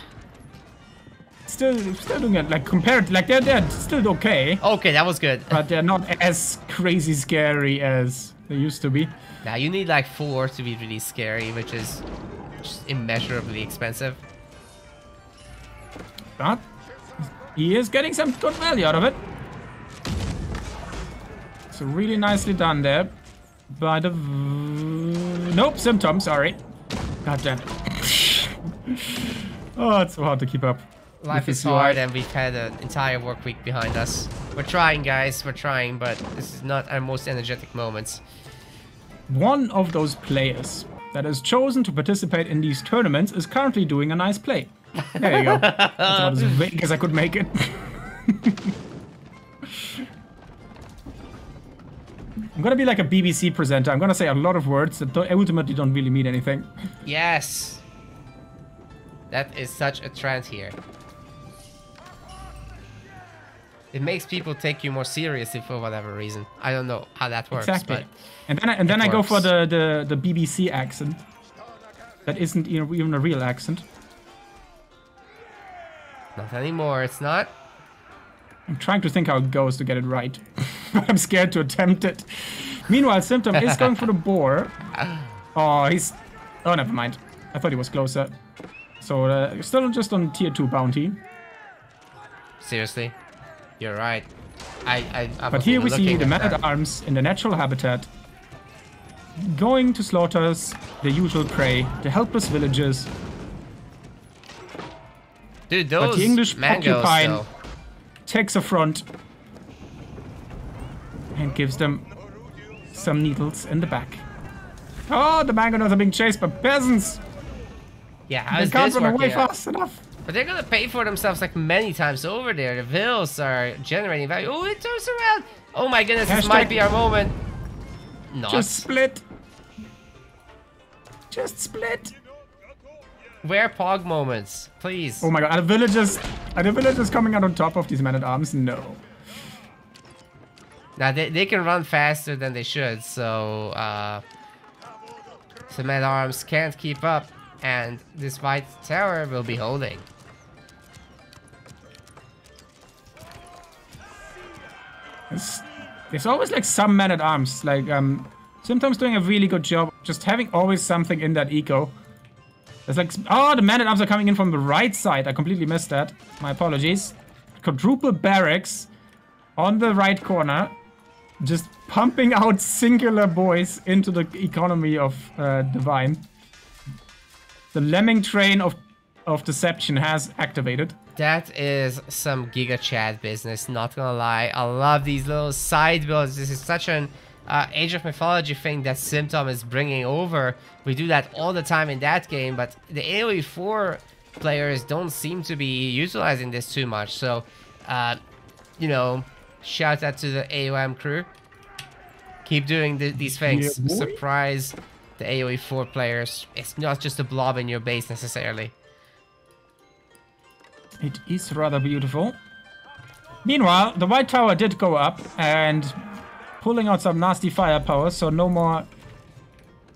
still still doing it like compared like they're they're still okay, Okay, that was good. but they're not as crazy scary as they used to be. Now you need like four to be really scary, which is just immeasurably expensive. But he is getting some good value out of it. So really nicely done there. By the... Nope, Simtom, sorry. God damn it. oh, it's so hard to keep up. Life is hard and we've had an entire work week behind us. We're trying, guys, we're trying, but this is not our most energetic moments. One of those players that has chosen to participate in these tournaments is currently doing a nice play. There you go. That's about as vague as I could make it. I'm gonna be like a BBC presenter. I'm gonna say a lot of words that ultimately don't really mean anything. Yes! That is such a trend here. It makes people take you more seriously for whatever reason. I don't know how that works, exactly. but And then I, and then I go for the, the, the BBC accent. That isn't even a real accent. Not anymore. It's not. I'm trying to think how it goes to get it right. but I'm scared to attempt it. Meanwhile, Simtom is going for the boar. Oh, he's... Oh, never mind. I thought he was closer. So, uh, still just on tier 2 bounty. Seriously. You're right. I, I, I But here we see the man-at-arms in the natural habitat. Going to slaughters the usual prey, the helpless villagers. Dude, But the English mangoes, porcupine though. takes a front and gives them some needles in the back. Oh, the mangoes are being chased by peasants. Yeah, how They can't this run away out? fast enough. But they're gonna pay for themselves like many times over there. The vills are generating value. Oh, it turns around. Oh my goodness, this might be our moment. Not. Just split. Just split. Where pog moments, please. Oh my god, are the villagers are the villagers coming out on top of these men at arms? No. Now they, they can run faster than they should, so uh, some at arms can't keep up, and this white tower will be holding. It's, there's always like some men at arms, like um sometimes doing a really good job just having always something in that eco. There's like oh the men at arms are coming in from the right side. I completely missed that. My apologies. Quadruple barracks on the right corner, just pumping out singular boys into the economy of uh, Divine. The lemming train of of deception has activated. That is some Giga Chad business, not gonna lie. I love these little side builds. This is such an uh, Age of Mythology thing that Simtom is bringing over. We do that all the time in that game, but the AoE 4 players don't seem to be utilizing this too much. So, uh, you know, shout out to the AOM crew. Keep doing th these things. Yeah. Surprise the AoE 4 players. It's not just a blob in your base necessarily. It is rather beautiful. Meanwhile, the White Tower did go up and pulling out some nasty firepower, so no more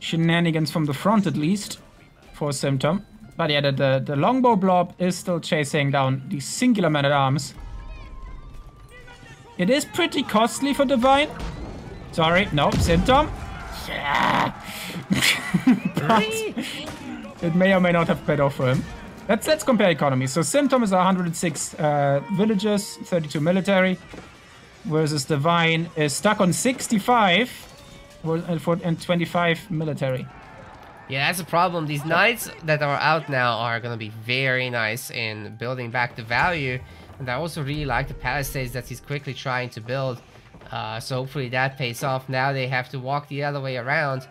shenanigans from the front at least for Simtom. But yeah, the, the, the longbow blob is still chasing down the singular man at arms. It is pretty costly for Divine. Sorry, no, Simtom. But it may or may not have paid off for him. Let's let's compare economies. So Simtom is 106 uh, villagers, 32 military, versus Divine is stuck on 65 and and 25 military. Yeah, that's a problem. These knights that are out now are gonna be very nice in building back the value. And I also really like the palisades that he's quickly trying to build. Uh, so hopefully that pays off. Now they have to walk the other way around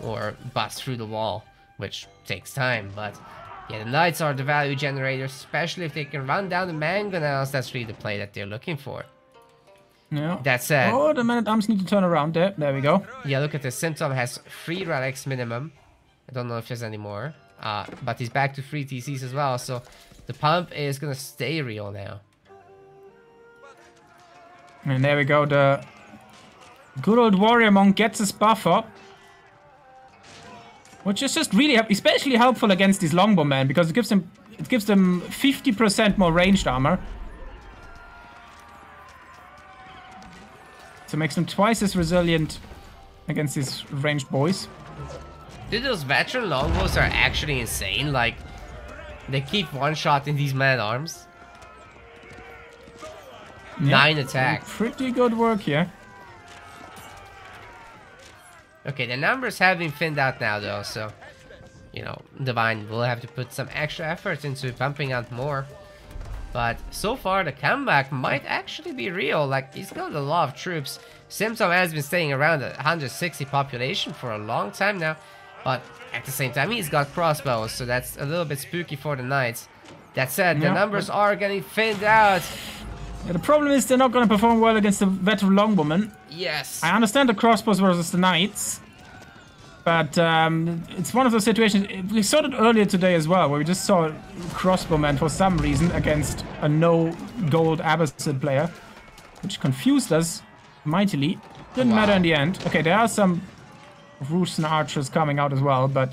or bust through the wall, which takes time. But yeah, the knights are the value generators, especially if they can run down the mangonels. That's really the play that they're looking for. Yeah. That said, Oh, the man at arms need to turn around there. There we go. Yeah, look at this. Simtom has three relics minimum. I don't know if there's any more. Uh, but he's back to three TCs as well, so the pump is gonna stay real now. And there we go. The good old warrior monk gets his buff up. Which is just really, especially helpful against these longbowmen because it gives him It gives them 50% more ranged armor. So makes them twice as resilient against these ranged boys. Dude, those veteran longbows are actually insane. Like, they keep one shot in these man arms. Yeah, Nine attack. Pretty good work here. Okay, the numbers have been thinned out now though, so you know, Divine will have to put some extra effort into pumping out more. But so far the comeback might actually be real, like he's got a lot of troops. Simtom has been staying around 160 population for a long time now, but at the same time he's got crossbows, so that's a little bit spooky for the Knights. That said, the numbers are getting thinned out. Yeah, the problem is they're not going to perform well against the veteran longbowmen. Yes. I understand the crossbows versus the knights, but um, it's one of those situations. We saw it earlier today as well, where we just saw crossbowman for some reason against a no gold Abbasid player, which confused us mightily. Didn't Wow. matter in the end. Okay, there are some Roosten archers coming out as well, but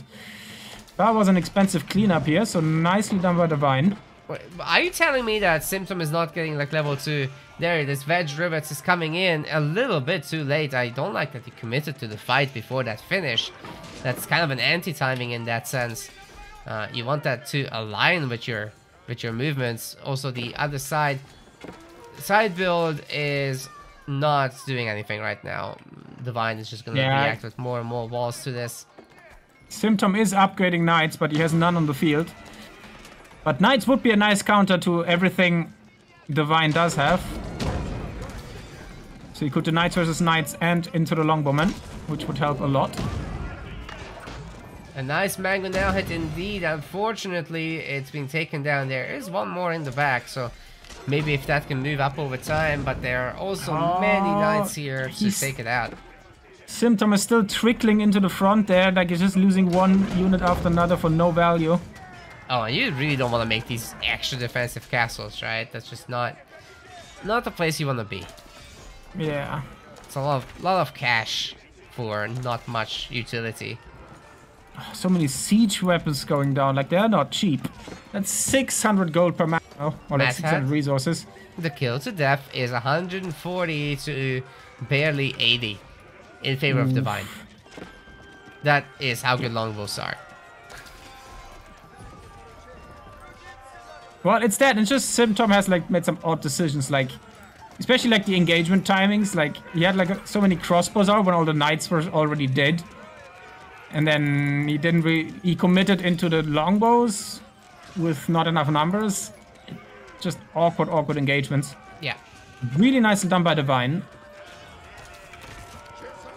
that was an expensive cleanup here, so nicely done by Divine. Wait, Are you telling me that Simtom is not getting like level 2? There, this Wedge Rivets is coming in a little bit too late. I don't like that he committed to the fight before that finish. That's kind of an anti-timing in that sense. Uh, you want that to align with your with your movements. Also, the other side side build is not doing anything right now. Divine is just gonna Yeah. react with more and more walls to this. Simtom is upgrading knights, but he has none on the field. But knights would be a nice counter to everything Divine does have. So you could do knights versus knights and into the longbowman, which would help a lot. A nice mango now hit indeed. Unfortunately, it's been taken down. There is one more in the back, so maybe if that can move up over time. But there are also oh, many Oh, knights here to take it out. Simtom is still trickling into the front there, like he's just losing one unit after another for no value. Oh, and you really don't want to make these extra defensive castles, right? That's just not not the place you want to be. Yeah. It's a lot of lot of cash for not much utility. So many siege weapons going down, like they're not cheap. That's 600 gold per man. Oh, or like Matt 600 hat? resources. The kill to death is 140 to barely 80 in favor of Divine. That is how good longbows are. Well, it's that. It's just Simtom has like made some odd decisions, like especially like the engagement timings. Like he had like so many crossbows out when all the knights were already dead, and then he didn't really. He committed into the longbows with not enough numbers. Just awkward, awkward engagements. Yeah. Really nicely done by Divine.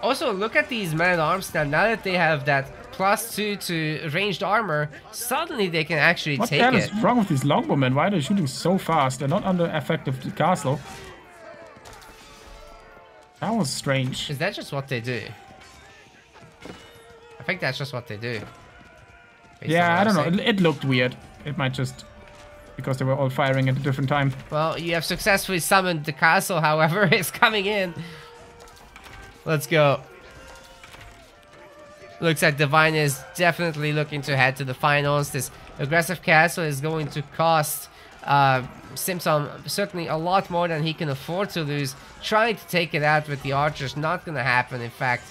Also, look at these men at arms now. Now that they have that plus two to ranged armor, suddenly they can actually What the take hell it. is wrong with these longbowmen? Why are they shooting so fast? They're not under effect of the castle. That was strange. Is that just what they do? I think that's just what they do. Yeah, I don't know. it looked weird. It might just because they were all firing at a different time. Well, you have successfully summoned the castle, however, it's coming in. Let's go. Looks like Divine is definitely looking to head to the finals. This aggressive castle is going to cost uh, Simtom certainly a lot more than he can afford to lose. Trying to take it out with the archers, not going to happen. In fact,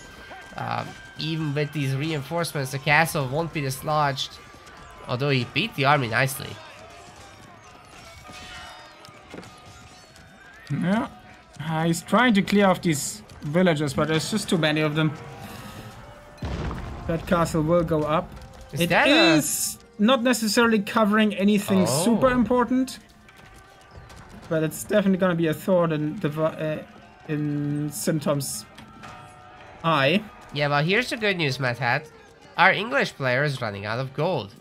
um, even with these reinforcements, the castle won't be dislodged. Although he beat the army nicely. Yeah. Uh, he's trying to clear off these villagers, but there's just too many of them. That castle will go up. Is It that a- not necessarily covering anything Oh. super important, but it's definitely going to be a thorn in the uh, in Simtom's eye. Yeah, well, here's the good news, Matt Hat. Our English player is running out of gold.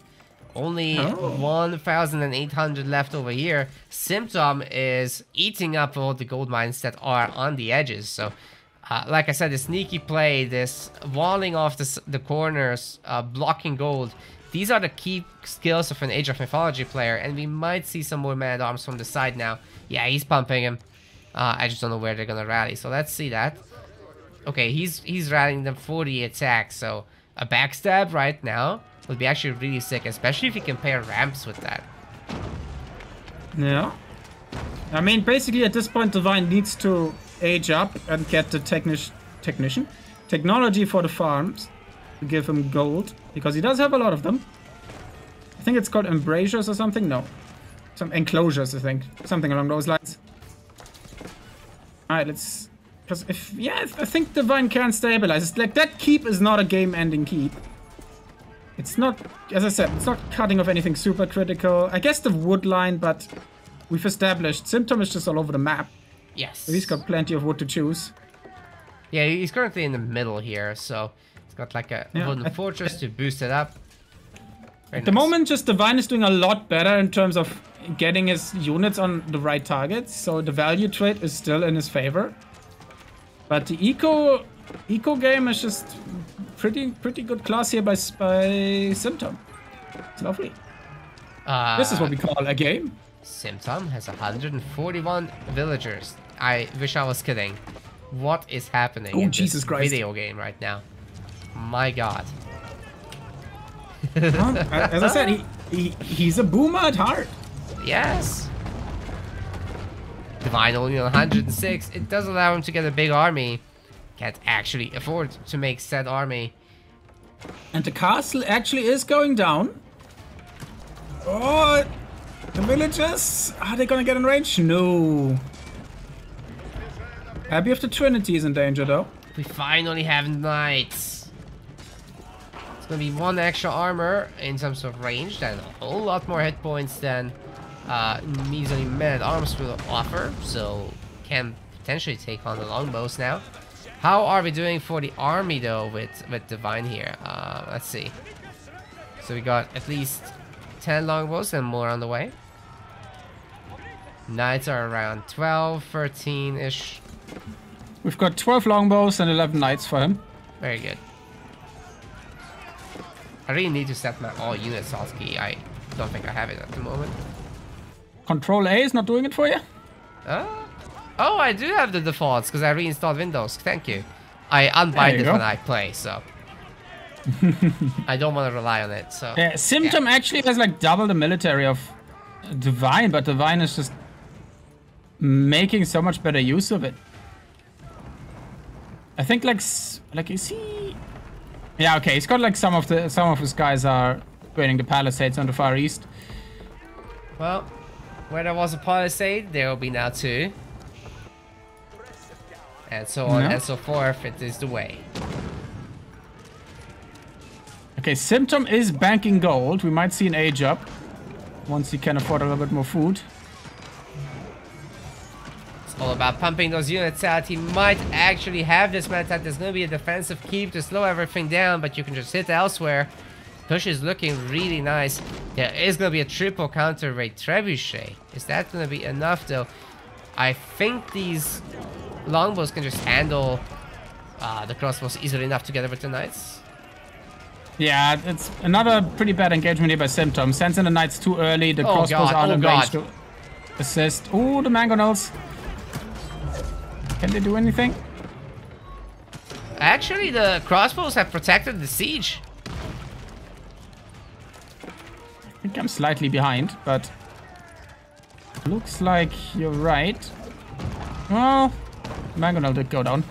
Only Oh. 1,800 left over here. Simtom is eating up all the gold mines that are on the edges. So, uh, like I said, the sneaky play, this walling off the, the corners, uh, blocking gold. These are the key skills of an Age of Mythology player, and we might see some more man-at-arms from the side now. Yeah, he's pumping him. Uh, I just don't know where they're gonna rally, so let's see that. Okay, he's he's rallying them for the attack, so a backstab right now would be actually really sick, especially if you can pair ramps with that. Yeah. I mean, basically at this point, Divine needs to age up and get the technic technician technology for the farms to give him gold because he does have a lot of them. I think it's called embrasures or something. No, some enclosures. I think something along those lines. All right, let's. Because if yeah, I think Divine can stabilize. It's like that keep is not a game-ending keep. It's not, as I said, it's not cutting off anything super critical. I guess the wood line, but we've established Simtom is just all over the map. Yes. He's got plenty of wood to choose. Yeah, he's currently in the middle here, so he's got like a Yeah, wooden fortress to boost it up. Very At the moment, just Divine is doing a lot better in terms of getting his units on the right targets. So the value trade is still in his favor. But the eco eco game is just pretty pretty good class here by by Simtom. It's lovely. uh, This is what we call a game. Simtom has 141 villagers. I wish I was kidding. What is happening Oh, in Jesus this Christ. video game right now? My god. A- as I said, he, he he's a boomer at heart. Yes. Divine only 106. It does allow him to get a big army. Can't actually afford to make said army. And the castle actually is going down. Oh, the villagers. Are they gonna get in range? No. Abbey of the Trinity is in danger though. We finally have knights. It's gonna be one extra armor in terms of range and a whole lot more hit points than uh, measly men at arms will offer. So can potentially take on the longbows now. How are we doing for the army though with with divine here? Uh, let's see. So we got at least 10 longbows and more on the way. Knights are around 12, 13-ish. We've got 12 longbows and 11 knights for him. Very good. I really need to set my all units hotkey. I don't think I have it at the moment. Control A is not doing it for you. Uh, oh, I do have the defaults because I reinstalled Windows. Thank you. I unbind you it go. when I play, so I don't want to rely on it. So Yeah, Simtom actually has like double the military of Divine, but Divine is just making so much better use of it. I think like like is he? Yeah, okay. He's got like some of the some of his guys are building the palisades on the far east. well, where there was a palisade, there will be now two, and so on Yeah. and so forth. It is the way. Okay, Simtom is banking gold. We might see an age up once he can afford a little bit more food. All about pumping those units out. He might actually have this attack. There's going to be a defensive keep to slow everything down, but you can just hit elsewhere. Push is looking really nice. There is going to be a triple counter rate trebuchet. Is that going to be enough though? I think these longbows can just handle uh, the crossbows easily enough together with the knights. Yeah, it's another pretty bad engagement here by Simtom. Sends in the knights too early. The Oh crossbows God, aren't oh in range God. to assist. Oh, the mangonels. Can they do anything? Actually, the crossbows have protected the siege. I think I'm slightly behind, but looks like you're right. Well, mangonel did go down.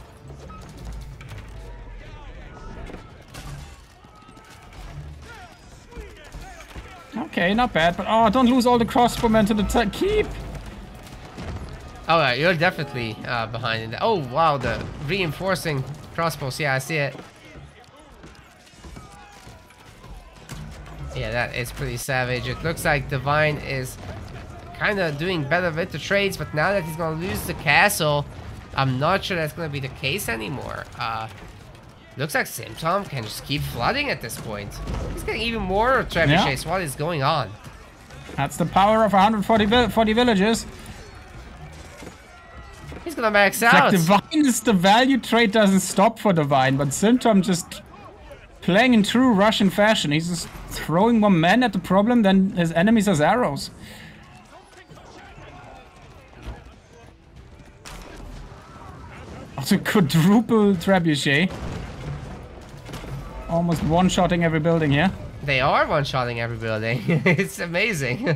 Okay, not bad, but oh, don't lose all the crossbowmen to the keep. Oh, yeah, you're definitely uh, behind in that. Oh, wow, the reinforcing crossbows. Yeah, I see it. Yeah, that is pretty savage. It looks like Divine is kind of doing better with the trades, but now that he's going to lose the castle, I'm not sure that's going to be the case anymore. Uh, looks like Simtom can just keep flooding at this point. He's getting even more trebuchets. What is going on? That's the power of 140 vil- 40 villages. He's going to max It's out. like Divine is the value trade doesn't stop for Divine, but Simtom just playing in true Russian fashion. He's just throwing more men at the problem than his enemies as arrows. Also quadruple trebuchet. Almost one-shotting every building here. They are one-shotting every building. it's amazing.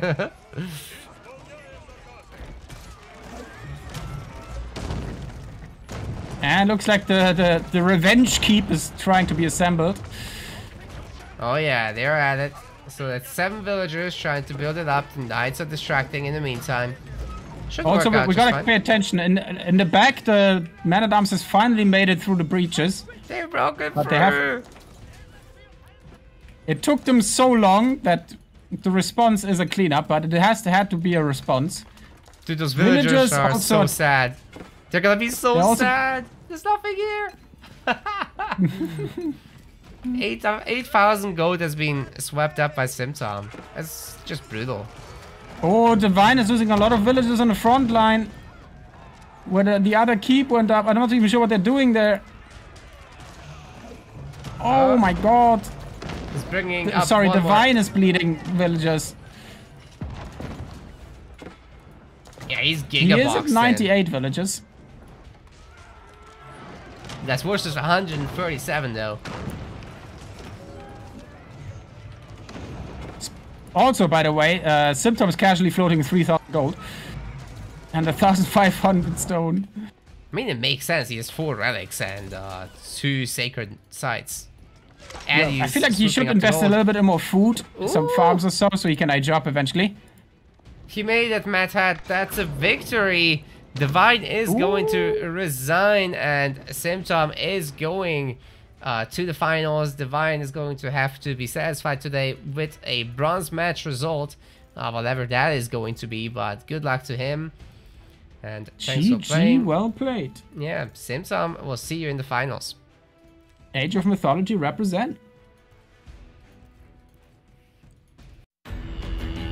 And looks like the, the, the revenge keep is trying to be assembled. Oh yeah, they're at it. So that's seven villagers trying to build it up. The knights are distracting in the meantime. Should Also, work we, out we gotta fine. pay attention. In in the back, the man at arms has finally made it through the breaches. They broke it But through. they have- It took them so long that the response is a cleanup, but it has to had to be a response. Dude, those villagers, Villagers are so also- sad. They're gonna be so also- sad. There's nothing here. Eight of- 8,000 gold has been swept up by Simtom. That's just brutal. Oh, Divine is losing a lot of villages on the front line. Where the, the other keep went up. I'm not even sure what they're doing there. Oh Uh, my god. He's bringing D- up Sorry, one more- Divine is bleeding villagers. Yeah, he's He is at in. 98 villagers. That's versus 137 though. Also, by the way, uh, Simtom's casually floating 3,000 gold. And 1,500 stone. I mean, it makes sense. He has four relics and uh, two sacred sites. And I feel like he should swooping up the invest a little bit in more food, some farms or so, so he can age up eventually. He made it, Matt Hat. That's a victory. Divine is going to resign, and Simtom is going uh, to the finals. Divine is going to have to be satisfied today with a bronze match result, uh, whatever that is going to be. But good luck to him. And thanks for playing. well played. Yeah, Simtom. We'll see you in the finals. Age of Mythology represent.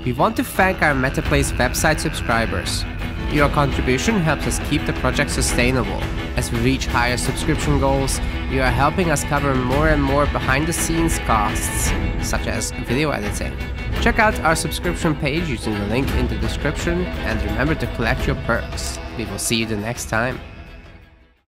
We want to thank our Meta Plays website subscribers. Your contribution helps us keep the project sustainable. As we reach higher subscription goals, you are helping us cover more and more behind the scenes costs, such as video editing. Check out our subscription page using the link in the description and remember to collect your perks. We will see you the next time.